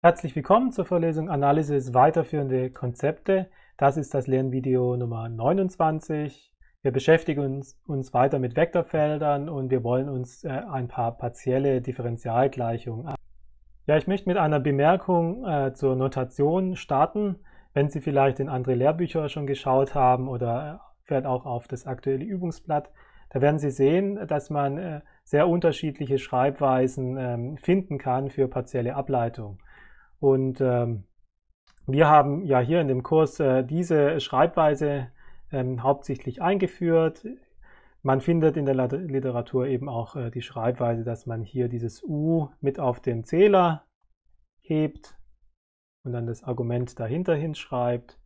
Herzlich willkommen zur Vorlesung Analysis weiterführende Konzepte. Das ist das Lernvideo Nummer 29. Wir beschäftigen uns, uns weiter mit Vektorfeldern und wir wollen uns äh, ein paar partielle Differentialgleichungen Ja, ich möchte mit einer Bemerkung äh, zur Notation starten. Wenn Sie vielleicht in andere Lehrbücher schon geschaut haben oder vielleicht auch auf das aktuelle Übungsblatt, da werden Sie sehen, dass man äh, sehr unterschiedliche Schreibweisen ähm, finden kann für partielle Ableitung. Und ähm, wir haben ja hier in dem Kurs äh, diese Schreibweise ähm, hauptsächlich eingeführt. Man findet in der Literatur eben auch äh, die Schreibweise, dass man hier dieses U mit auf den Zähler hebt und dann das Argument dahinter hinschreibt.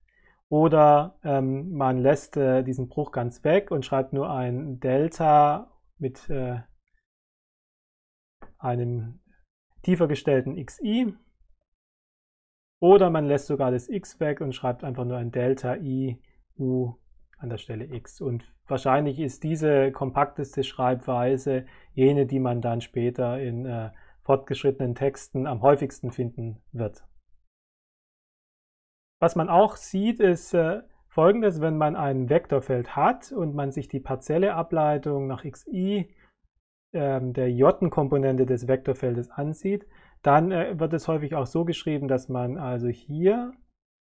Oder ähm, man lässt äh, diesen Bruch ganz weg und schreibt nur ein Delta mit äh, einem tiefer gestellten xi oder man lässt sogar das x weg und schreibt einfach nur ein Delta i u an der Stelle x. Und wahrscheinlich ist diese kompakteste Schreibweise jene, die man dann später in äh, fortgeschrittenen Texten am häufigsten finden wird. Was man auch sieht, ist äh, folgendes, wenn man ein Vektorfeld hat und man sich die partielle Ableitung nach xi äh, der j-Komponente des Vektorfeldes ansieht, dann äh, wird es häufig auch so geschrieben, dass man also hier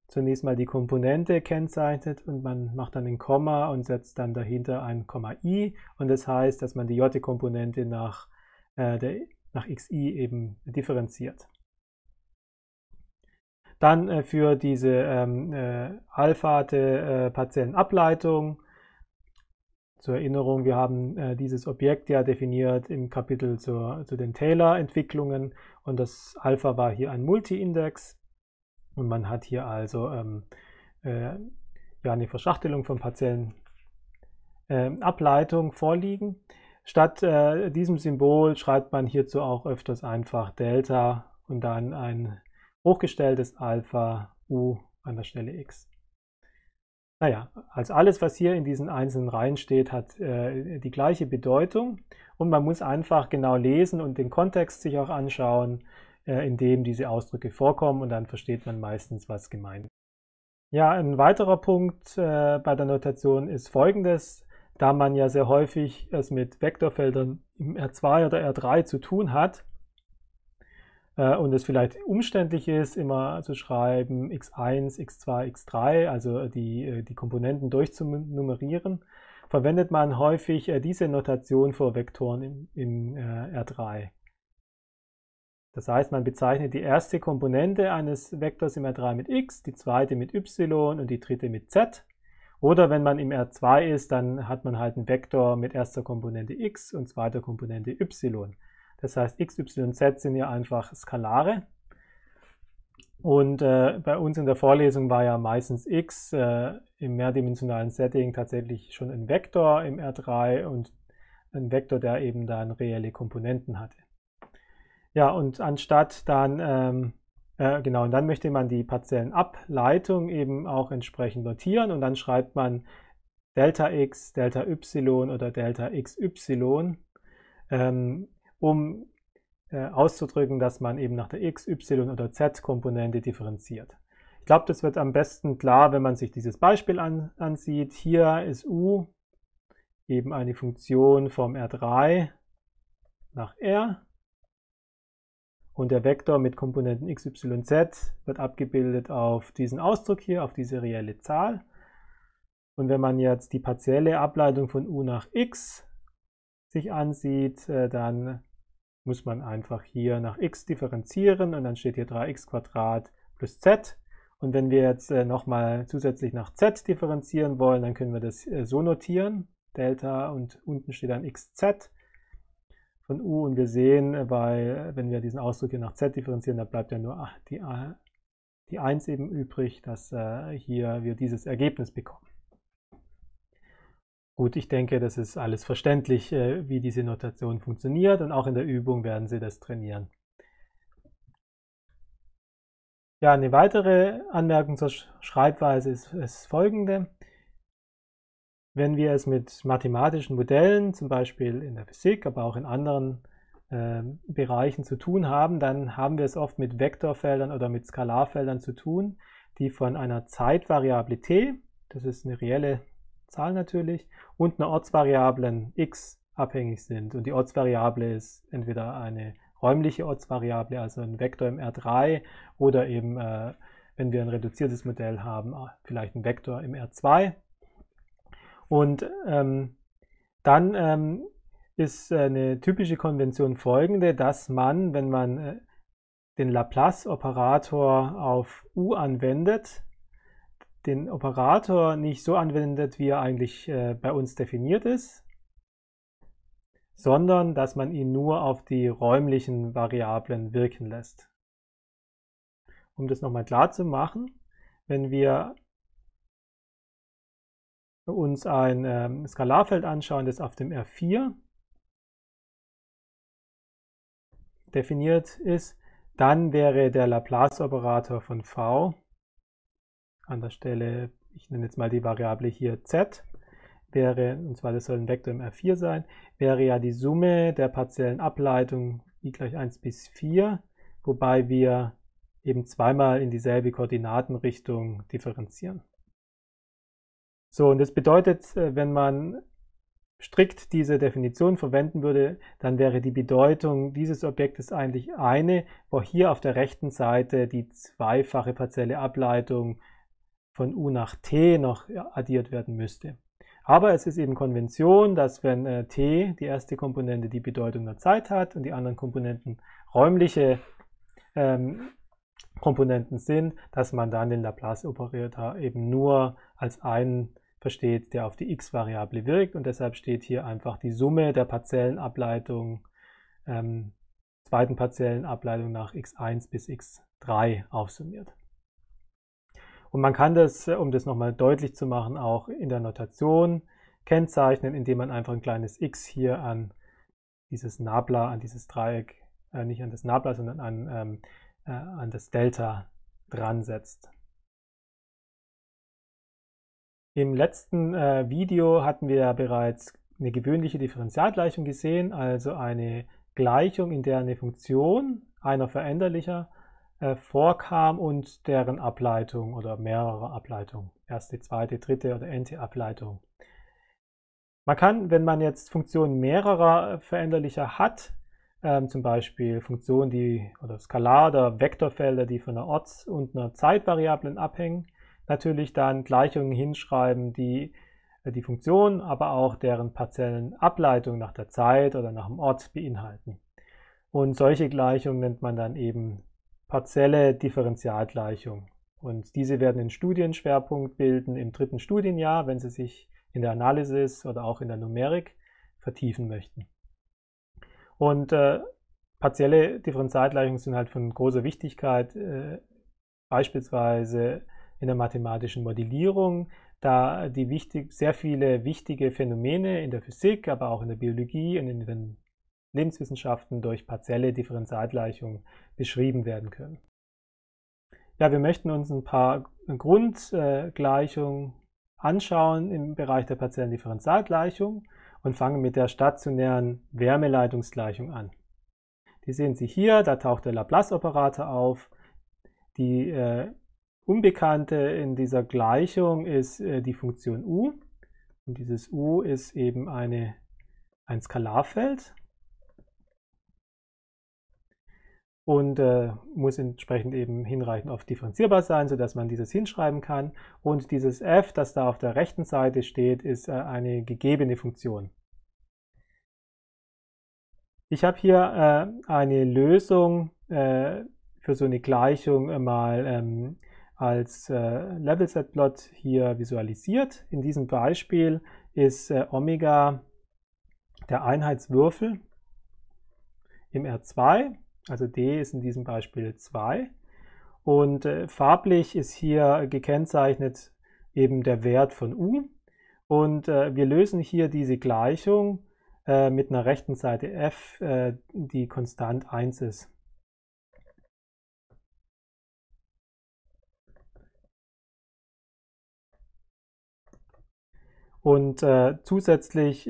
zunächst mal die Komponente kennzeichnet und man macht dann ein Komma und setzt dann dahinter ein Komma i und das heißt, dass man die j-Komponente nach, äh, nach xi eben differenziert. Dann äh, für diese ähm, äh, alphate äh, partiellen Ableitung zur Erinnerung, wir haben äh, dieses Objekt ja definiert im Kapitel zur, zu den Taylor-Entwicklungen und das Alpha war hier ein Multi-Index und man hat hier also ähm, äh, ja, eine Verschachtelung von partiellen äh, Ableitungen vorliegen. Statt äh, diesem Symbol schreibt man hierzu auch öfters einfach Delta und dann ein hochgestelltes Alpha U an der Stelle x. Naja, also alles, was hier in diesen einzelnen Reihen steht, hat äh, die gleiche Bedeutung und man muss einfach genau lesen und den Kontext sich auch anschauen, äh, in dem diese Ausdrücke vorkommen und dann versteht man meistens, was gemeint ist. Ja, ein weiterer Punkt äh, bei der Notation ist folgendes. Da man ja sehr häufig es mit Vektorfeldern im R2 oder R3 zu tun hat, äh, und es vielleicht umständlich ist, immer zu schreiben x1, x2, x3, also die, äh, die Komponenten durchzunummerieren, verwendet man häufig äh, diese Notation für Vektoren im, im R3. Das heißt, man bezeichnet die erste Komponente eines Vektors im R3 mit x, die zweite mit y und die dritte mit z. Oder wenn man im R2 ist, dann hat man halt einen Vektor mit erster Komponente x und zweiter Komponente y. Das heißt, x, y, z sind ja einfach Skalare. Und äh, bei uns in der Vorlesung war ja meistens x äh, im mehrdimensionalen Setting tatsächlich schon ein Vektor im R3 und ein Vektor, der eben dann reelle Komponenten hatte. Ja, und anstatt dann, ähm, äh, genau, und dann möchte man die partiellen Ableitung eben auch entsprechend notieren und dann schreibt man Delta x, Delta y oder Delta xy. Ähm, um äh, auszudrücken, dass man eben nach der x, y oder z-Komponente differenziert. Ich glaube, das wird am besten klar, wenn man sich dieses Beispiel an, ansieht. Hier ist u eben eine Funktion vom R3 nach R und der Vektor mit Komponenten x, y, z wird abgebildet auf diesen Ausdruck hier, auf diese reelle Zahl. Und wenn man jetzt die partielle Ableitung von u nach x sich ansieht, äh, dann muss man einfach hier nach x differenzieren und dann steht hier 3x plus z. Und wenn wir jetzt äh, nochmal zusätzlich nach z differenzieren wollen, dann können wir das äh, so notieren. Delta und unten steht dann xz von u und wir sehen, äh, bei, wenn wir diesen Ausdruck hier nach z differenzieren, da bleibt ja nur die, die 1 eben übrig, dass äh, hier wir dieses Ergebnis bekommen. Gut, ich denke, das ist alles verständlich, äh, wie diese Notation funktioniert und auch in der Übung werden Sie das trainieren. Ja, eine weitere Anmerkung zur Schreibweise ist, ist folgende. Wenn wir es mit mathematischen Modellen, zum Beispiel in der Physik, aber auch in anderen äh, Bereichen zu tun haben, dann haben wir es oft mit Vektorfeldern oder mit Skalarfeldern zu tun, die von einer Zeitvariable t, das ist eine reelle Zahl natürlich, und einer Ortsvariablen x abhängig sind. Und die Ortsvariable ist entweder eine räumliche Ortsvariable, also ein Vektor im R3 oder eben, äh, wenn wir ein reduziertes Modell haben, äh, vielleicht ein Vektor im R2. Und ähm, dann ähm, ist eine typische Konvention folgende, dass man, wenn man äh, den Laplace-Operator auf U anwendet, den Operator nicht so anwendet, wie er eigentlich äh, bei uns definiert ist, sondern dass man ihn nur auf die räumlichen Variablen wirken lässt. Um das nochmal klar zu machen, wenn wir uns ein ähm, Skalarfeld anschauen, das auf dem R4 definiert ist, dann wäre der Laplace-Operator von v an der Stelle, ich nenne jetzt mal die Variable hier z, wäre, und zwar das soll ein Vektor im R4 sein, wäre ja die Summe der partiellen Ableitung i gleich 1 bis 4, wobei wir eben zweimal in dieselbe Koordinatenrichtung differenzieren. So, und das bedeutet, äh, wenn man strikt diese Definition verwenden würde, dann wäre die Bedeutung dieses Objektes eigentlich eine, wo hier auf der rechten Seite die zweifache partielle Ableitung von u nach t noch addiert werden müsste. Aber es ist eben Konvention, dass wenn äh, t, die erste Komponente, die Bedeutung der Zeit hat und die anderen Komponenten räumliche ähm, Komponenten sind, dass man dann den Laplace-Operator eben nur als einen versteht, der auf die x-Variable wirkt und deshalb steht hier einfach die Summe der partiellen Ableitung, ähm, zweiten partiellen Ableitung nach x1 bis x3 aufsummiert. Und man kann das, um das nochmal deutlich zu machen, auch in der Notation kennzeichnen, indem man einfach ein kleines x hier an dieses Nabla, an dieses Dreieck, äh, nicht an das Nabla, sondern an, ähm, äh, an das Delta dran setzt. Im letzten äh, Video hatten wir ja bereits eine gewöhnliche Differentialgleichung gesehen, also eine Gleichung, in der eine Funktion einer Veränderlicher äh, vorkam und deren Ableitung oder mehrere Ableitungen, erste, zweite, dritte oder n-te Ableitung. Man kann, wenn man jetzt Funktionen mehrerer Veränderlicher hat, ähm, zum Beispiel Funktionen, die oder Skalar- oder Vektorfelder, die von einer Orts- und einer Zeitvariablen abhängen, natürlich dann Gleichungen hinschreiben, die äh, die Funktion, aber auch deren partiellen Ableitung nach der Zeit oder nach dem Ort beinhalten. Und solche Gleichungen nennt man dann eben partielle Differentialgleichung. Und diese werden den Studienschwerpunkt bilden im dritten Studienjahr, wenn Sie sich in der Analysis oder auch in der Numerik vertiefen möchten. Und äh, partielle Differentialgleichungen sind halt von großer Wichtigkeit, äh, beispielsweise in der mathematischen Modellierung, da die wichtig, sehr viele wichtige Phänomene in der Physik, aber auch in der Biologie und in den Lebenswissenschaften durch partielle Differentialgleichungen beschrieben werden können. Ja, wir möchten uns ein paar Grundgleichungen anschauen im Bereich der partiellen Differentialgleichung und fangen mit der stationären Wärmeleitungsgleichung an. Die sehen Sie hier, da taucht der Laplace-Operator auf. Die äh, Unbekannte in dieser Gleichung ist äh, die Funktion u. Und dieses u ist eben eine, ein Skalarfeld und äh, muss entsprechend eben hinreichend oft differenzierbar sein, sodass man dieses hinschreiben kann. Und dieses f, das da auf der rechten Seite steht, ist äh, eine gegebene Funktion. Ich habe hier äh, eine Lösung äh, für so eine Gleichung mal ähm, als äh, Level-Set-Plot hier visualisiert. In diesem Beispiel ist äh, Omega der Einheitswürfel im R2, also D ist in diesem Beispiel 2. Und äh, farblich ist hier gekennzeichnet eben der Wert von U. Und äh, wir lösen hier diese Gleichung äh, mit einer rechten Seite f, äh, die konstant 1 ist. Und äh, zusätzlich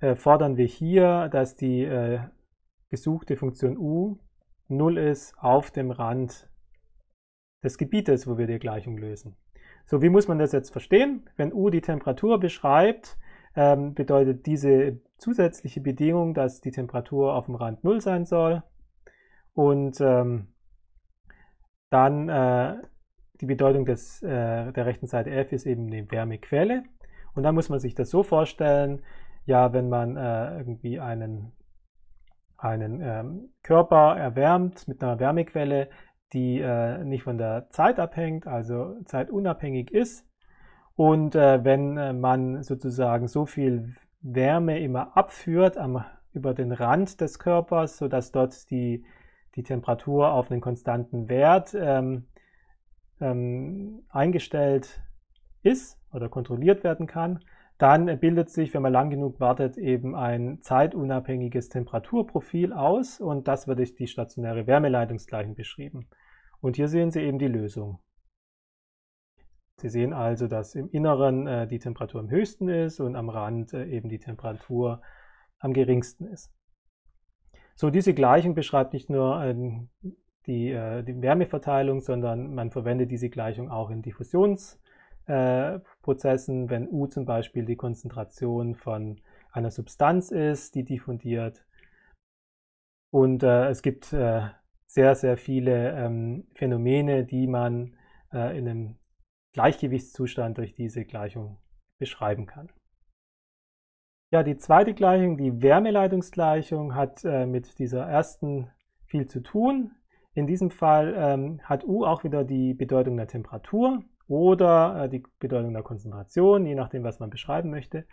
äh, fordern wir hier, dass die gesuchte Funktion u 0 ist auf dem Rand des Gebietes, wo wir die Gleichung lösen. So, wie muss man das jetzt verstehen? Wenn u die Temperatur beschreibt, ähm, bedeutet diese zusätzliche Bedingung, dass die Temperatur auf dem Rand 0 sein soll. Und ähm, dann äh, die Bedeutung des, äh, der rechten Seite f ist eben eine Wärmequelle. Und dann muss man sich das so vorstellen, ja, wenn man äh, irgendwie einen, einen ähm, Körper erwärmt mit einer Wärmequelle, die äh, nicht von der Zeit abhängt, also zeitunabhängig ist, und äh, wenn äh, man sozusagen so viel Wärme immer abführt am, über den Rand des Körpers, sodass dort die, die Temperatur auf einen konstanten Wert ähm, ähm, eingestellt ist oder kontrolliert werden kann, dann bildet sich, wenn man lang genug wartet, eben ein zeitunabhängiges Temperaturprofil aus und das wird durch die stationäre Wärmeleitungsgleichung beschrieben. Und hier sehen Sie eben die Lösung. Sie sehen also, dass im Inneren äh, die Temperatur am höchsten ist und am Rand äh, eben die Temperatur am geringsten ist. So, diese Gleichung beschreibt nicht nur äh, die, die, Wärmeverteilung, sondern man verwendet diese Gleichung auch in Diffusionsprozessen, wenn U zum Beispiel die Konzentration von einer Substanz ist, die diffundiert. Und äh, es gibt äh, sehr, sehr viele ähm, Phänomene, die man in einem Gleichgewichtszustand durch diese Gleichung beschreiben kann. Ja, die zweite Gleichung, die Wärmeleitungsgleichung, hat äh, mit dieser ersten viel zu tun. In diesem Fall ähm, hat U auch wieder die Bedeutung der Temperatur oder äh, die Bedeutung der Konzentration, je nachdem, was man beschreiben möchte.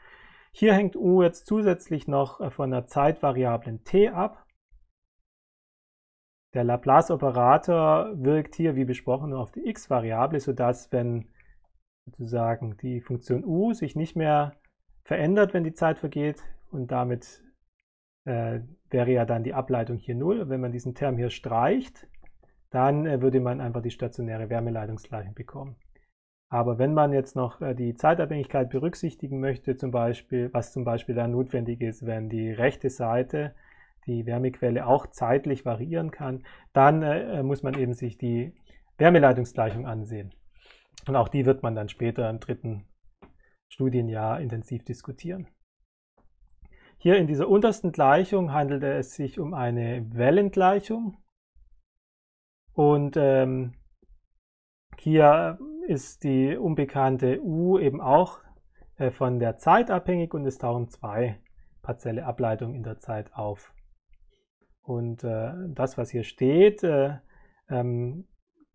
Hier hängt U jetzt zusätzlich noch äh, von der Zeitvariablen t ab. Der Laplace-Operator wirkt hier, wie besprochen, nur auf die x-Variable, sodass, wenn sozusagen die Funktion u sich nicht mehr verändert, wenn die Zeit vergeht, und damit äh, wäre ja dann die Ableitung hier 0. Wenn man diesen Term hier streicht, dann äh, würde man einfach die stationäre Wärmeleitungsgleichung bekommen. Aber wenn man jetzt noch äh, die Zeitabhängigkeit berücksichtigen möchte, zum Beispiel, was zum Beispiel dann notwendig ist, wenn die rechte Seite die Wärmequelle auch zeitlich variieren kann, dann äh, muss man eben sich die Wärmeleitungsgleichung ansehen. Und auch die wird man dann später im dritten Studienjahr intensiv diskutieren. Hier in dieser untersten Gleichung handelt es sich um eine Wellengleichung. Und ähm, hier ist die unbekannte U eben auch äh, von der Zeit abhängig und es tauchen zwei partielle Ableitungen in der Zeit auf. Und äh, das, was hier steht, äh, ähm,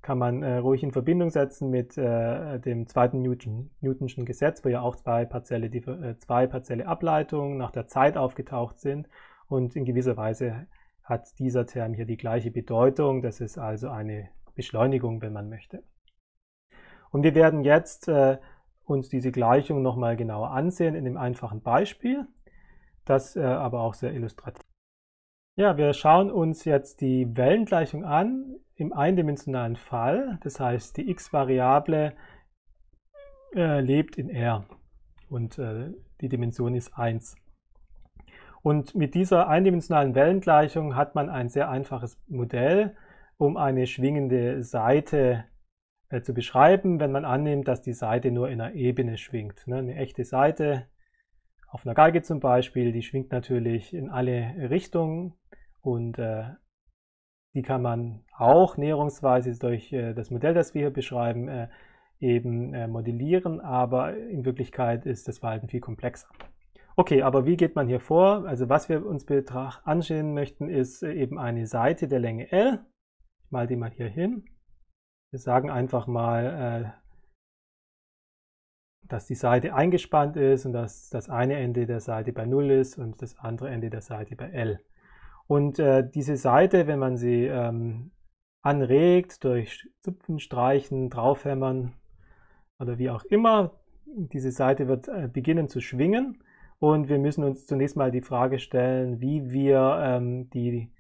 kann man äh, ruhig in Verbindung setzen mit äh, dem zweiten Newton, Newtonschen Gesetz, wo ja auch zwei partielle, äh, zwei partielle Ableitungen nach der Zeit aufgetaucht sind. Und in gewisser Weise hat dieser Term hier die gleiche Bedeutung. Das ist also eine Beschleunigung, wenn man möchte. Und wir werden jetzt äh, uns diese Gleichung nochmal genauer ansehen in dem einfachen Beispiel, das äh, aber auch sehr illustrativ ja, wir schauen uns jetzt die Wellengleichung an im eindimensionalen Fall. Das heißt, die x-Variable äh, lebt in R und äh, die Dimension ist 1. Und mit dieser eindimensionalen Wellengleichung hat man ein sehr einfaches Modell, um eine schwingende Seite äh, zu beschreiben, wenn man annimmt, dass die Seite nur in einer Ebene schwingt. Ne? Eine echte Seite auf einer Geige zum Beispiel, die schwingt natürlich in alle Richtungen und äh, die kann man auch näherungsweise durch äh, das Modell, das wir hier beschreiben, eben modellieren, aber in Wirklichkeit ist das Verhalten viel komplexer. Okay, aber wie geht man hier vor? Also was wir uns ansehen möchten, ist eben eine Seite der Länge L. Ich mal die mal hier hin. Wir sagen einfach mal, äh, dass die Seite eingespannt ist und dass das eine Ende der Seite bei 0 ist und das andere Ende der Seite bei L. Und äh, diese Seite, wenn man sie ähm, anregt, durch Zupfen, Streichen, Draufhämmern oder wie auch immer, diese Seite wird äh, beginnen zu schwingen. Und wir müssen uns zunächst mal die Frage stellen, wie wir ähm, die,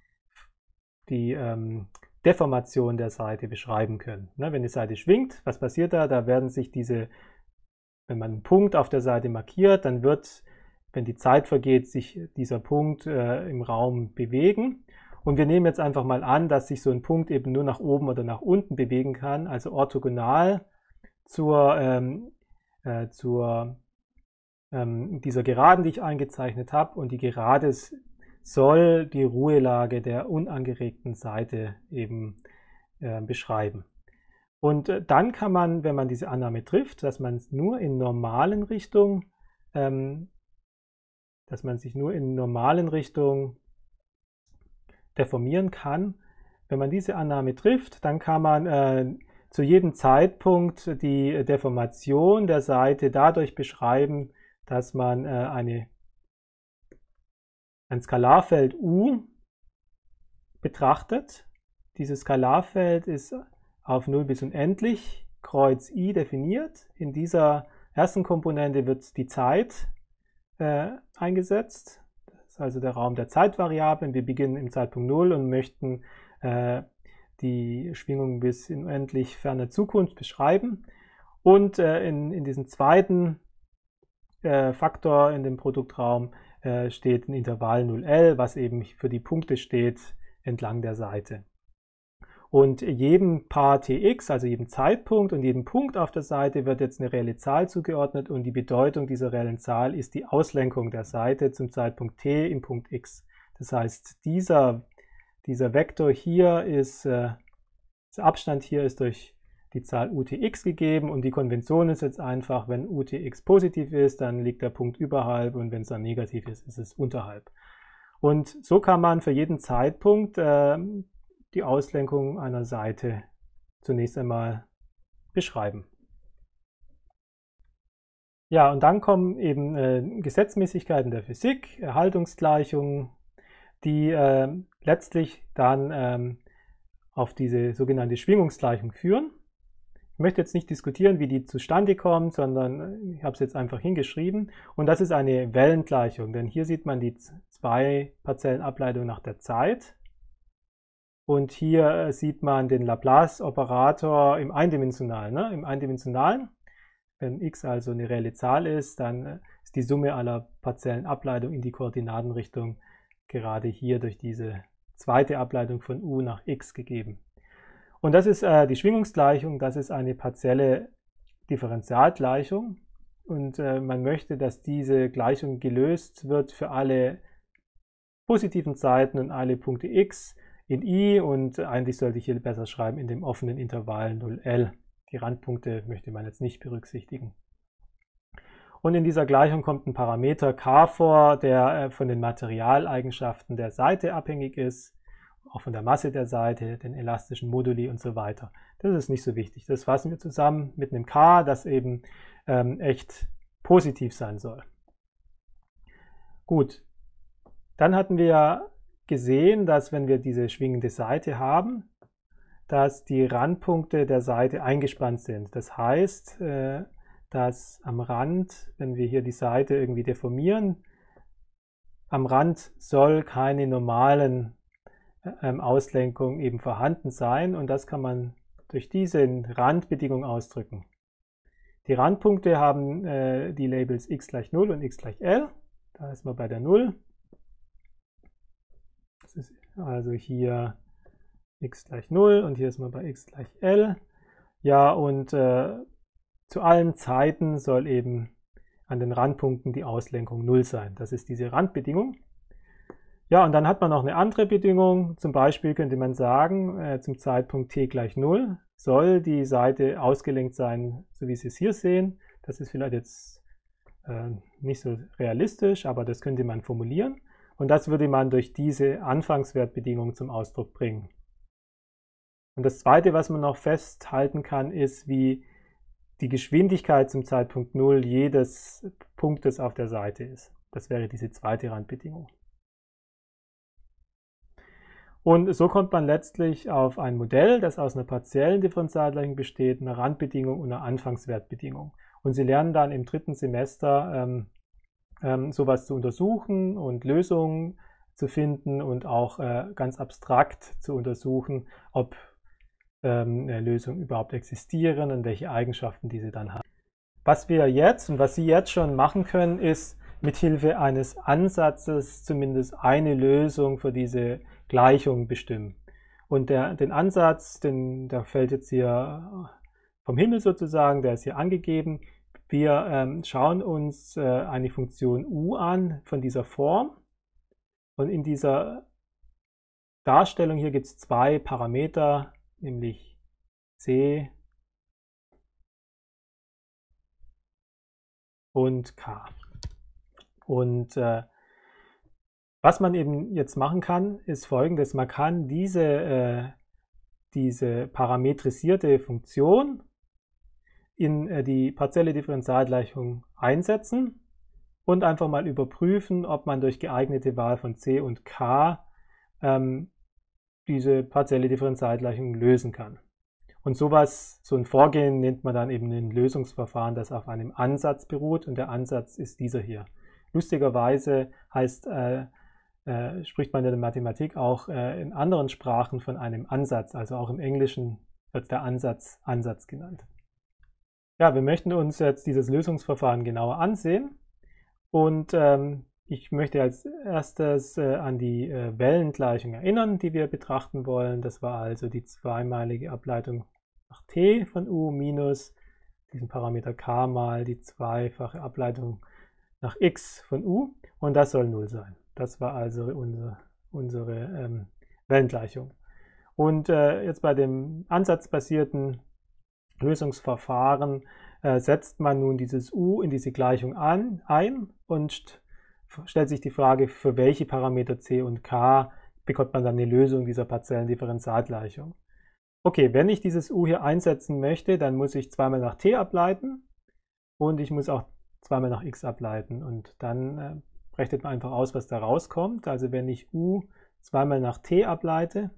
die ähm, Deformation der Seite beschreiben können. Ne, wenn die Seite schwingt, was passiert da? Da werden sich diese, wenn man einen Punkt auf der Seite markiert, dann wird wenn die Zeit vergeht, sich dieser Punkt äh, im Raum bewegen. Und wir nehmen jetzt einfach mal an, dass sich so ein Punkt eben nur nach oben oder nach unten bewegen kann, also orthogonal zur, ähm, äh, zur ähm, dieser Geraden, die ich eingezeichnet habe. Und die Gerade soll die Ruhelage der unangeregten Seite eben äh, beschreiben. Und äh, dann kann man, wenn man diese Annahme trifft, dass man es nur in normalen Richtungen, ähm, dass man sich nur in normalen Richtungen deformieren kann, wenn man diese Annahme trifft, dann kann man äh, zu jedem Zeitpunkt die Deformation der Seite dadurch beschreiben, dass man äh, eine, ein Skalarfeld U betrachtet. Dieses Skalarfeld ist auf 0 bis unendlich Kreuz i definiert. In dieser ersten Komponente wird die Zeit äh, eingesetzt. Das ist also der Raum der Zeitvariablen. Wir beginnen im Zeitpunkt 0 und möchten äh, die Schwingung bis in unendlich ferne Zukunft beschreiben. Und äh, in, in diesem zweiten äh, Faktor in dem Produktraum äh, steht ein Intervall 0L, was eben für die Punkte steht entlang der Seite. Und jedem Paar tx, also jedem Zeitpunkt und jedem Punkt auf der Seite wird jetzt eine reelle Zahl zugeordnet und die Bedeutung dieser reellen Zahl ist die Auslenkung der Seite zum Zeitpunkt t im Punkt x. Das heißt, dieser, dieser Vektor hier ist, äh, der Abstand hier ist durch die Zahl utx gegeben und die Konvention ist jetzt einfach, wenn utx positiv ist, dann liegt der Punkt überhalb und wenn es dann negativ ist, ist es unterhalb. Und so kann man für jeden Zeitpunkt äh, die Auslenkung einer Seite zunächst einmal beschreiben. Ja, und dann kommen eben äh, Gesetzmäßigkeiten der Physik, Erhaltungsgleichungen, die äh, letztlich dann ähm, auf diese sogenannte Schwingungsgleichung führen. Ich möchte jetzt nicht diskutieren, wie die zustande kommt, sondern ich habe es jetzt einfach hingeschrieben. Und das ist eine Wellengleichung, denn hier sieht man die zwei Parzellenableitungen nach der Zeit. Und hier äh, sieht man den Laplace-Operator im Eindimensionalen. Ne? Im Eindimensionalen, wenn x also eine reelle Zahl ist, dann äh, ist die Summe aller partiellen Ableitungen in die Koordinatenrichtung gerade hier durch diese zweite Ableitung von u nach x gegeben. Und das ist äh, die Schwingungsgleichung, das ist eine partielle Differentialgleichung. Und äh, man möchte, dass diese Gleichung gelöst wird für alle positiven Zeiten und alle Punkte x in i und eigentlich sollte ich hier besser schreiben in dem offenen Intervall 0l. Die Randpunkte möchte man jetzt nicht berücksichtigen. Und in dieser Gleichung kommt ein Parameter k vor, der äh, von den Materialeigenschaften der Seite abhängig ist, auch von der Masse der Seite, den elastischen Moduli und so weiter. Das ist nicht so wichtig. Das fassen wir zusammen mit einem k, das eben ähm, echt positiv sein soll. Gut, dann hatten wir gesehen, dass wenn wir diese schwingende Seite haben, dass die Randpunkte der Seite eingespannt sind. Das heißt, äh, dass am Rand, wenn wir hier die Seite irgendwie deformieren, am Rand soll keine normalen ähm, Auslenkungen eben vorhanden sein und das kann man durch diese Randbedingung ausdrücken. Die Randpunkte haben äh, die Labels x gleich 0 und x gleich L. Da ist man bei der 0. Das ist also hier x gleich 0 und hier ist man bei x gleich L. Ja, und äh, zu allen Zeiten soll eben an den Randpunkten die Auslenkung 0 sein. Das ist diese Randbedingung. Ja, und dann hat man noch eine andere Bedingung. Zum Beispiel könnte man sagen, äh, zum Zeitpunkt t gleich 0 soll die Seite ausgelenkt sein, so wie Sie es hier sehen. Das ist vielleicht jetzt äh, nicht so realistisch, aber das könnte man formulieren. Und das würde man durch diese Anfangswertbedingung zum Ausdruck bringen. Und das Zweite, was man noch festhalten kann, ist, wie die Geschwindigkeit zum Zeitpunkt 0 jedes Punktes auf der Seite ist. Das wäre diese zweite Randbedingung. Und so kommt man letztlich auf ein Modell, das aus einer partiellen Differentialgleichung besteht, einer Randbedingung und einer Anfangswertbedingung. Und Sie lernen dann im dritten Semester ähm, ähm, sowas zu untersuchen und Lösungen zu finden und auch äh, ganz abstrakt zu untersuchen, ob ähm, Lösungen überhaupt existieren und welche Eigenschaften diese dann haben. Was wir jetzt und was Sie jetzt schon machen können, ist, mithilfe eines Ansatzes zumindest eine Lösung für diese Gleichung bestimmen. Und der, den Ansatz, den, der fällt jetzt hier vom Himmel sozusagen, der ist hier angegeben. Wir ähm, schauen uns äh, eine Funktion u an von dieser Form. Und in dieser Darstellung hier gibt es zwei Parameter, nämlich c und k. Und äh, was man eben jetzt machen kann, ist folgendes. Man kann diese, äh, diese parametrisierte Funktion in äh, die partielle Differentialgleichung einsetzen und einfach mal überprüfen, ob man durch geeignete Wahl von c und k ähm, diese partielle Differentialgleichung lösen kann. Und sowas, so ein Vorgehen nennt man dann eben ein Lösungsverfahren, das auf einem Ansatz beruht und der Ansatz ist dieser hier. Lustigerweise heißt, äh, äh, spricht man in der Mathematik auch äh, in anderen Sprachen von einem Ansatz, also auch im Englischen wird der Ansatz Ansatz genannt. Ja, wir möchten uns jetzt dieses Lösungsverfahren genauer ansehen und ähm, ich möchte als erstes äh, an die äh, Wellengleichung erinnern, die wir betrachten wollen. Das war also die zweimalige Ableitung nach t von u minus diesen Parameter k mal die zweifache Ableitung nach x von u und das soll 0 sein. Das war also unsere, unsere ähm, Wellengleichung. Und äh, jetzt bei dem ansatzbasierten Lösungsverfahren äh, setzt man nun dieses u in diese Gleichung an, ein und stellt sich die Frage, für welche Parameter c und k bekommt man dann eine Lösung dieser partiellen Differentialgleichung. Okay, wenn ich dieses u hier einsetzen möchte, dann muss ich zweimal nach t ableiten und ich muss auch zweimal nach x ableiten und dann äh, rechnet man einfach aus, was da rauskommt. Also wenn ich u zweimal nach t ableite,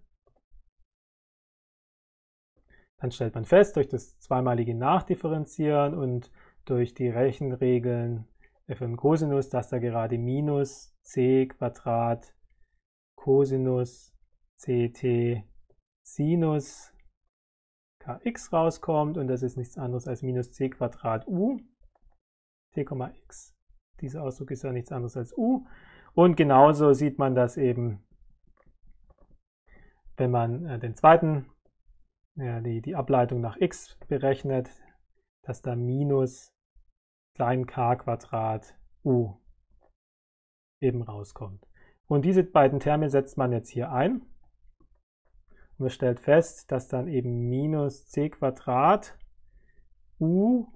dann stellt man fest, durch das zweimalige Nachdifferenzieren und durch die Rechenregeln f von Cosinus, dass da gerade minus c Quadrat Cosinus ct Sinus kx rauskommt und das ist nichts anderes als minus c Quadrat u, t, x. Dieser Ausdruck ist ja nichts anderes als u. Und genauso sieht man das eben, wenn man äh, den zweiten, ja, die, die Ableitung nach x berechnet, dass da minus klein k Quadrat u eben rauskommt. Und diese beiden Terme setzt man jetzt hier ein. Und man stellt fest, dass dann eben minus c Quadrat u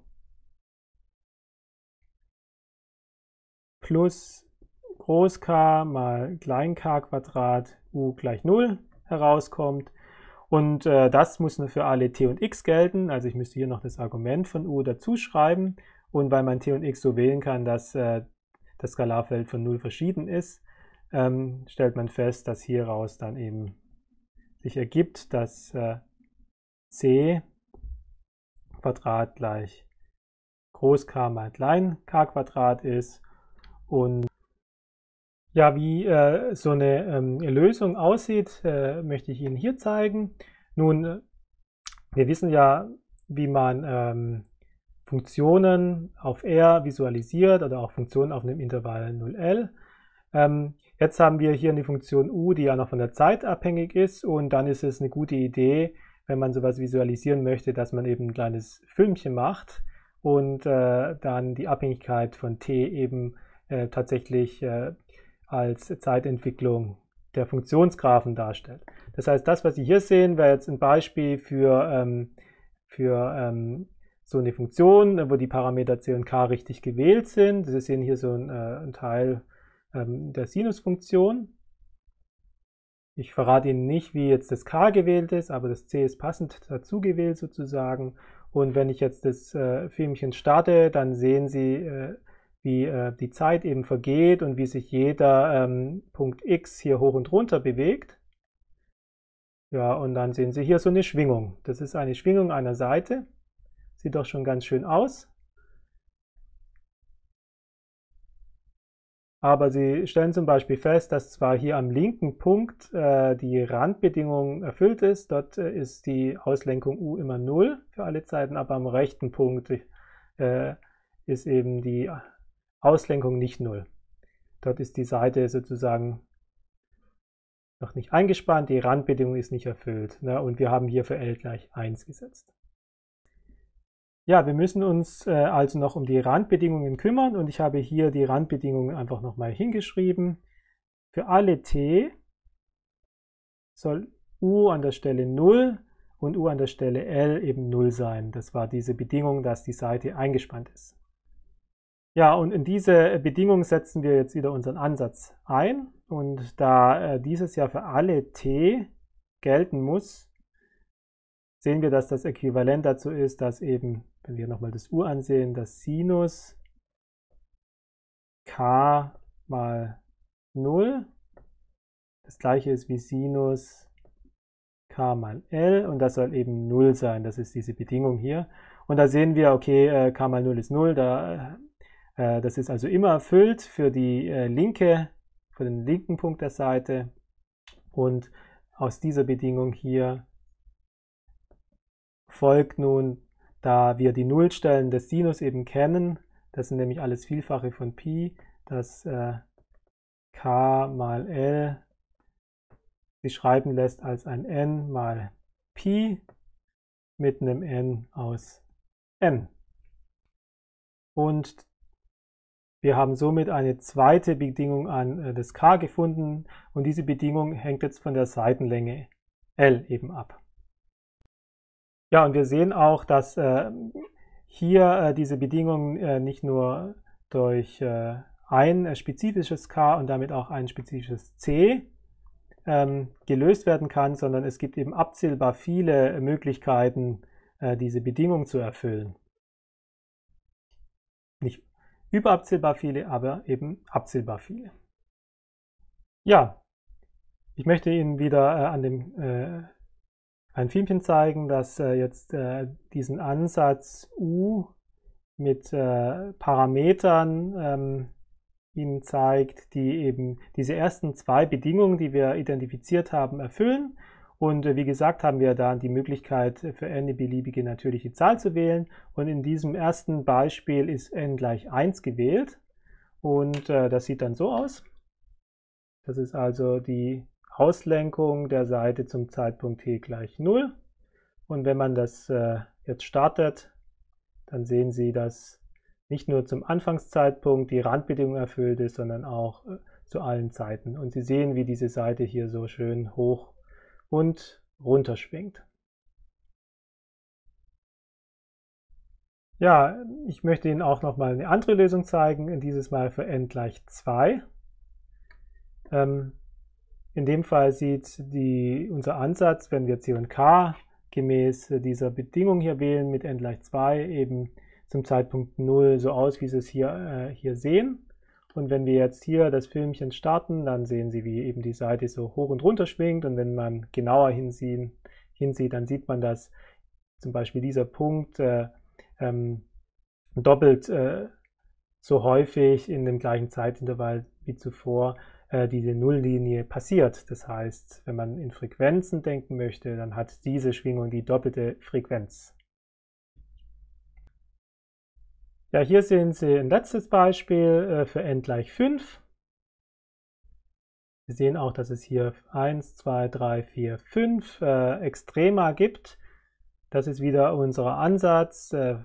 plus Groß K mal Klein k Quadrat u gleich 0 herauskommt. Und äh, das muss nur für alle t und x gelten. Also ich müsste hier noch das Argument von u dazu schreiben. Und weil man t und x so wählen kann, dass äh, das Skalarfeld von 0 verschieden ist, ähm, stellt man fest, dass hieraus dann eben sich ergibt, dass äh, c Quadrat gleich Groß K mal Klein K Quadrat ist. Und ja, wie äh, so eine ähm, Lösung aussieht, äh, möchte ich Ihnen hier zeigen. Nun, äh, wir wissen ja, wie man ähm, Funktionen auf R visualisiert oder auch Funktionen auf einem Intervall 0L. Ähm, jetzt haben wir hier eine Funktion U, die ja noch von der Zeit abhängig ist und dann ist es eine gute Idee, wenn man sowas visualisieren möchte, dass man eben ein kleines Filmchen macht und äh, dann die Abhängigkeit von t eben äh, tatsächlich äh, als Zeitentwicklung der Funktionsgraphen darstellt. Das heißt, das, was Sie hier sehen, wäre jetzt ein Beispiel für, ähm, für ähm, so eine Funktion, wo die Parameter c und k richtig gewählt sind. Sie sehen hier so ein, äh, ein Teil ähm, der Sinusfunktion. Ich verrate Ihnen nicht, wie jetzt das k gewählt ist, aber das c ist passend dazu gewählt sozusagen. Und wenn ich jetzt das äh, Filmchen starte, dann sehen Sie, äh, wie äh, die Zeit eben vergeht und wie sich jeder ähm, Punkt x hier hoch und runter bewegt. Ja, und dann sehen Sie hier so eine Schwingung. Das ist eine Schwingung einer Seite. Sieht doch schon ganz schön aus. Aber Sie stellen zum Beispiel fest, dass zwar hier am linken Punkt äh, die Randbedingung erfüllt ist, dort äh, ist die Auslenkung u immer 0 für alle Zeiten, aber am rechten Punkt äh, ist eben die Auslenkung nicht 0. Dort ist die Seite sozusagen noch nicht eingespannt, die Randbedingung ist nicht erfüllt ne? und wir haben hier für L gleich 1 gesetzt. Ja, wir müssen uns äh, also noch um die Randbedingungen kümmern und ich habe hier die Randbedingungen einfach nochmal hingeschrieben. Für alle t soll u an der Stelle 0 und u an der Stelle L eben 0 sein. Das war diese Bedingung, dass die Seite eingespannt ist. Ja, und in diese Bedingung setzen wir jetzt wieder unseren Ansatz ein. Und da äh, dieses ja für alle t gelten muss, sehen wir, dass das Äquivalent dazu ist, dass eben, wenn wir nochmal das u ansehen, das Sinus k mal 0 das gleiche ist wie Sinus k mal L und das soll eben 0 sein. Das ist diese Bedingung hier. Und da sehen wir, okay, äh, k mal 0 ist 0. Da, äh, das ist also immer erfüllt für die äh, linke, für den linken Punkt der Seite. Und aus dieser Bedingung hier folgt nun, da wir die Nullstellen des Sinus eben kennen, das sind nämlich alles Vielfache von Pi, dass äh, k mal L sich schreiben lässt als ein n mal Pi mit einem n aus n. Und wir haben somit eine zweite Bedingung an äh, das k gefunden und diese Bedingung hängt jetzt von der Seitenlänge L eben ab. Ja, und wir sehen auch, dass äh, hier äh, diese Bedingung äh, nicht nur durch äh, ein spezifisches k und damit auch ein spezifisches c ähm, gelöst werden kann, sondern es gibt eben abzählbar viele Möglichkeiten, äh, diese Bedingung zu erfüllen. Nicht überabzählbar viele, aber eben abzählbar viele. Ja, ich möchte Ihnen wieder äh, an dem äh, ein Filmchen zeigen, das äh, jetzt äh, diesen Ansatz U mit äh, Parametern ähm, Ihnen zeigt, die eben diese ersten zwei Bedingungen, die wir identifiziert haben, erfüllen. Und äh, wie gesagt, haben wir da die Möglichkeit, für n eine beliebige natürliche Zahl zu wählen. Und in diesem ersten Beispiel ist n gleich 1 gewählt. Und äh, das sieht dann so aus. Das ist also die Auslenkung der Seite zum Zeitpunkt t gleich 0. Und wenn man das äh, jetzt startet, dann sehen Sie, dass nicht nur zum Anfangszeitpunkt die Randbedingung erfüllt ist, sondern auch äh, zu allen Zeiten. Und Sie sehen, wie diese Seite hier so schön hoch und runter schwingt. Ja, ich möchte Ihnen auch noch mal eine andere Lösung zeigen, dieses Mal für n gleich 2. Ähm, in dem Fall sieht die, unser Ansatz, wenn wir C und K gemäß dieser Bedingung hier wählen mit n gleich 2, eben zum Zeitpunkt 0 so aus, wie Sie es hier, äh, hier sehen. Und wenn wir jetzt hier das Filmchen starten, dann sehen Sie, wie eben die Seite so hoch und runter schwingt. Und wenn man genauer hinsieht, hinsieht dann sieht man, dass zum Beispiel dieser Punkt äh, ähm, doppelt äh, so häufig in dem gleichen Zeitintervall wie zuvor äh, diese Nulllinie passiert. Das heißt, wenn man in Frequenzen denken möchte, dann hat diese Schwingung die doppelte Frequenz. Ja, hier sehen Sie ein letztes Beispiel äh, für n gleich 5. Sie sehen auch, dass es hier 1, 2, 3, 4, 5 äh, Extrema gibt. Das ist wieder unser Ansatz, äh,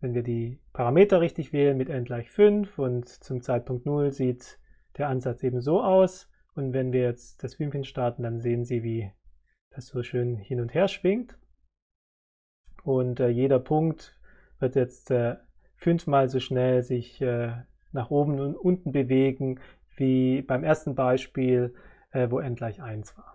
wenn wir die Parameter richtig wählen mit n gleich 5 und zum Zeitpunkt 0 sieht der Ansatz eben so aus. Und wenn wir jetzt das Filmchen starten, dann sehen Sie, wie das so schön hin und her schwingt. Und äh, jeder Punkt wird jetzt äh, fünfmal so schnell sich äh, nach oben und unten bewegen wie beim ersten Beispiel, äh, wo n gleich 1 war.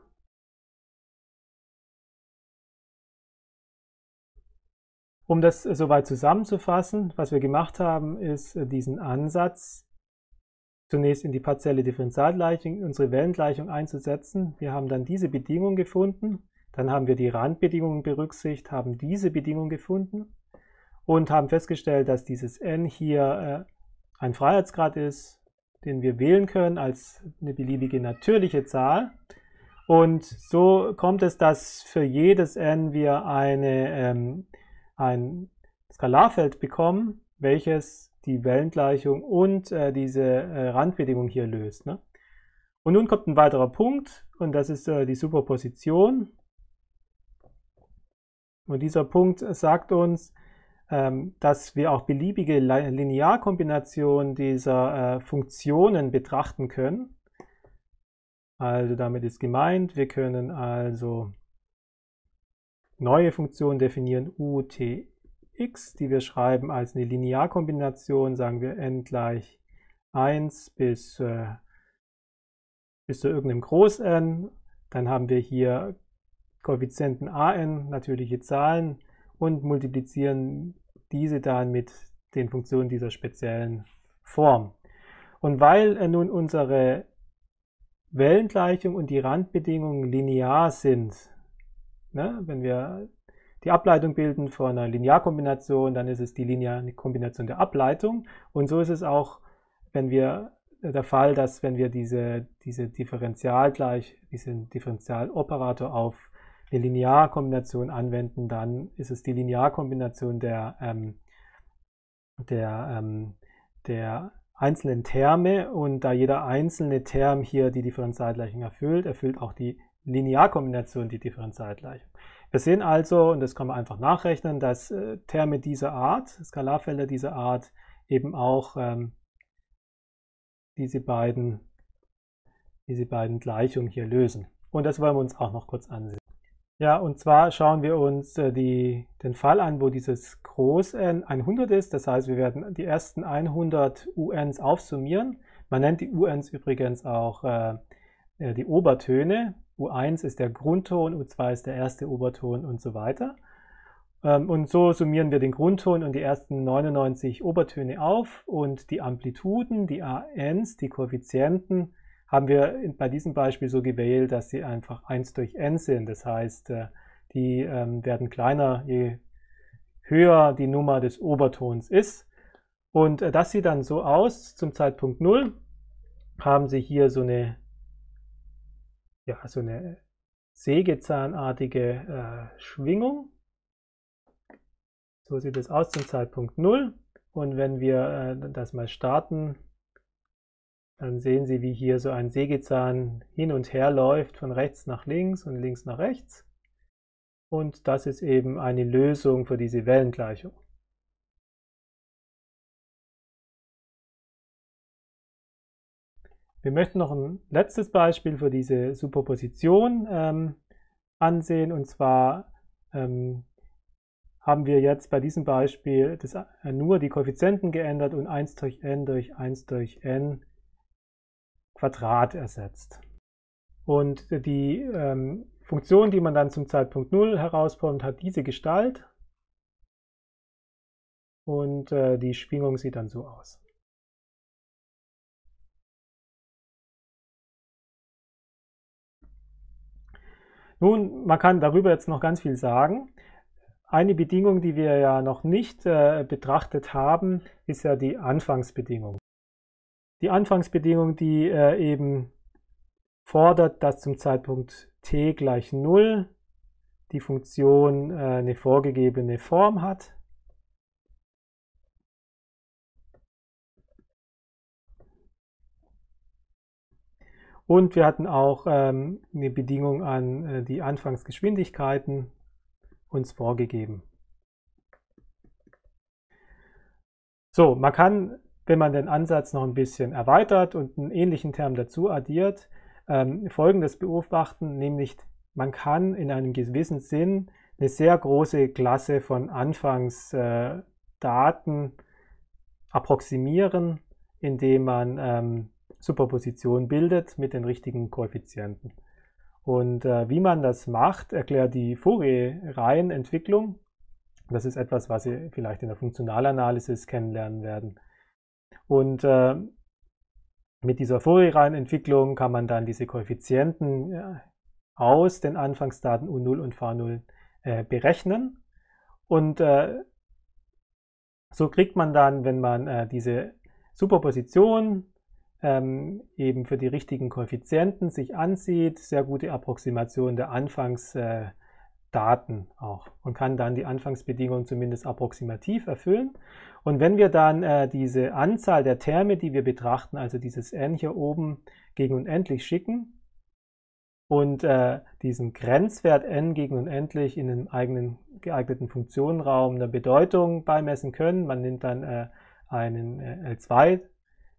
Um das soweit zusammenzufassen, was wir gemacht haben, ist äh, diesen Ansatz zunächst in die partielle Differentialgleichung, unsere Wellengleichung einzusetzen. Wir haben dann diese Bedingung gefunden, dann haben wir die Randbedingungen berücksichtigt, haben diese Bedingung gefunden und haben festgestellt, dass dieses n hier äh, ein Freiheitsgrad ist, den wir wählen können als eine beliebige natürliche Zahl. Und so kommt es, dass für jedes n wir eine, ähm, ein Skalarfeld bekommen, welches die Wellengleichung und äh, diese äh, Randbedingung hier löst. Ne? Und nun kommt ein weiterer Punkt und das ist äh, die Superposition. Und dieser Punkt sagt uns, dass wir auch beliebige Linearkombinationen dieser äh, Funktionen betrachten können. Also damit ist gemeint, wir können also neue Funktionen definieren, u, t, x, die wir schreiben als eine Linearkombination, sagen wir n gleich 1 bis, äh, bis zu irgendeinem Groß-n. Dann haben wir hier Koeffizienten an, natürliche Zahlen und multiplizieren diese dann mit den Funktionen dieser speziellen Form. Und weil äh, nun unsere Wellengleichung und die Randbedingungen linear sind. Ne? Wenn wir die Ableitung bilden von einer Linearkombination, dann ist es die lineare Kombination der Ableitung. Und so ist es auch, wenn wir äh, der Fall, dass wenn wir diese, diese Differentialgleich, diesen Differentialoperator auf eine Linearkombination anwenden, dann ist es die Linearkombination der, ähm, der, ähm, der einzelnen Terme und da jeder einzelne Term hier die Differentialgleichung erfüllt, erfüllt auch die Linearkombination die Differentialgleichung. Wir sehen also, und das kann man einfach nachrechnen, dass äh, Terme dieser Art, Skalarfelder dieser Art, eben auch ähm, diese, beiden, diese beiden Gleichungen hier lösen. Und das wollen wir uns auch noch kurz ansehen. Ja, und zwar schauen wir uns äh, die, den Fall an, wo dieses Groß-N 100 ist. Das heißt, wir werden die ersten 100 UNs aufsummieren. Man nennt die UNs übrigens auch äh, äh die Obertöne. U1 ist der Grundton, U2 ist der erste Oberton und so weiter. Ähm, und so summieren wir den Grundton und die ersten 99 Obertöne auf und die Amplituden, die ANs, die Koeffizienten, haben wir bei diesem Beispiel so gewählt, dass sie einfach 1 durch n sind. Das heißt, äh, die ähm, werden kleiner, je höher die Nummer des Obertons ist. Und äh, das sieht dann so aus, zum Zeitpunkt 0 haben Sie hier so eine, ja, so eine sägezahnartige äh, Schwingung. So sieht es aus zum Zeitpunkt 0. Und wenn wir das mal starten, dann sehen Sie, wie hier so ein Sägezahn hin und her läuft, von rechts nach links und links nach rechts. Und das ist eben eine Lösung für diese Wellengleichung. Wir möchten noch ein letztes Beispiel für diese Superposition ähm, ansehen. Und zwar ähm, haben wir jetzt bei diesem Beispiel das, äh, nur die Koeffizienten geändert und 1 durch n durch 1 durch n Quadrat ersetzt. Und die ähm, Funktion, die man dann zum Zeitpunkt 0 herausbekommt, hat diese Gestalt. Und äh, die Schwingung sieht dann so aus. Nun, man kann darüber jetzt noch ganz viel sagen. Eine Bedingung, die wir ja noch nicht äh, betrachtet haben, ist ja die Anfangsbedingung die Anfangsbedingung, die äh, eben fordert, dass zum Zeitpunkt t gleich 0 die Funktion äh, eine vorgegebene Form hat. Und wir hatten auch ähm, eine Bedingung an äh, die Anfangsgeschwindigkeiten uns vorgegeben. So, man kann wenn man den Ansatz noch ein bisschen erweitert und einen ähnlichen Term dazu addiert, ähm, folgendes beobachten, nämlich man kann in einem gewissen Sinn eine sehr große Klasse von Anfangsdaten äh, approximieren, indem man ähm, Superposition bildet mit den richtigen Koeffizienten. Und äh, wie man das macht, erklärt die Fourier-Reihenentwicklung. Das ist etwas, was Sie vielleicht in der Funktionalanalysis kennenlernen werden. Und äh, mit dieser Fourier-Reihenentwicklung kann man dann diese Koeffizienten äh, aus den Anfangsdaten U0 und V0 äh, berechnen. Und äh, so kriegt man dann, wenn man äh, diese Superposition ähm, eben für die richtigen Koeffizienten sich ansieht, sehr gute Approximation der Anfangsdaten Daten auch und kann dann die Anfangsbedingungen zumindest approximativ erfüllen. Und wenn wir dann äh, diese Anzahl der Terme, die wir betrachten, also dieses n hier oben gegen unendlich schicken und äh, diesen Grenzwert n gegen unendlich in einem eigenen geeigneten Funktionenraum eine Bedeutung beimessen können, man nimmt dann äh, einen äh, L2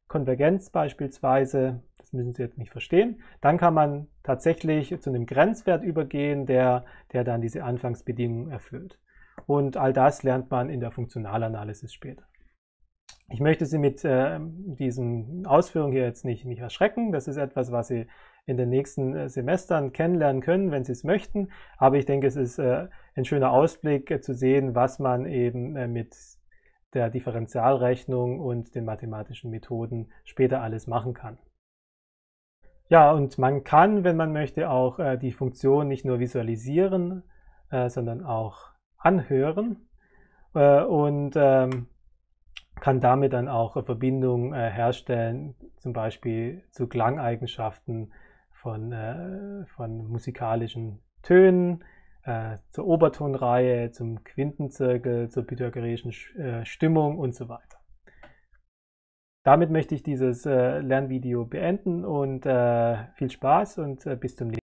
Konvergenz beispielsweise, das müssen Sie jetzt nicht verstehen, dann kann man tatsächlich zu einem Grenzwert übergehen, der, der dann diese Anfangsbedingungen erfüllt. Und all das lernt man in der Funktionalanalysis später. Ich möchte Sie mit äh, diesen Ausführungen hier jetzt nicht, nicht erschrecken. Das ist etwas, was Sie in den nächsten äh, Semestern kennenlernen können, wenn Sie es möchten. Aber ich denke, es ist äh, ein schöner Ausblick äh, zu sehen, was man eben äh, mit der Differentialrechnung und den mathematischen Methoden später alles machen kann. Ja, und man kann, wenn man möchte, auch äh, die Funktion nicht nur visualisieren, äh, sondern auch anhören äh, und ähm, kann damit dann auch Verbindungen äh, herstellen, zum Beispiel zu Klangeigenschaften von, äh, von musikalischen Tönen, äh, zur Obertonreihe, zum Quintenzirkel, zur pythagoreischen äh, Stimmung und so weiter. Damit möchte ich dieses äh, Lernvideo beenden und äh, viel Spaß und äh, bis zum nächsten Mal.